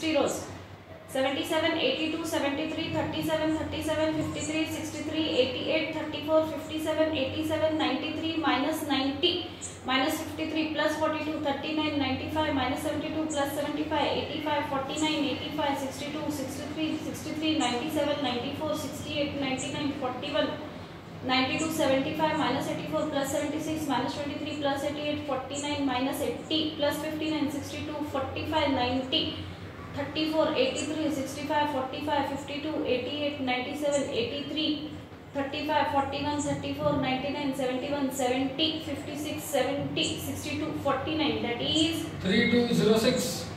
Sixty rose seventy seven eighty two seventy three thirty seven thirty seven fifty three sixty three eighty eight thirty four fifty seven eighty seven ninety three minus ninety minus fifty three plus forty two thirty nine ninety five minus seventy two plus seventy five eighty five forty nine eighty five sixty two sixty three sixty three ninety seven ninety four sixty eight ninety nine forty one ninety two seventy five minus eighty four plus seventy six minus twenty three plus eighty eight forty nine minus eighty plus fifty nine sixty two forty five ninety 34, 83, 65, 45, 52, 88, 97, 83, 35, 41, 34, 99, 71, 70, 56, 70, 62, 49. That is 3206.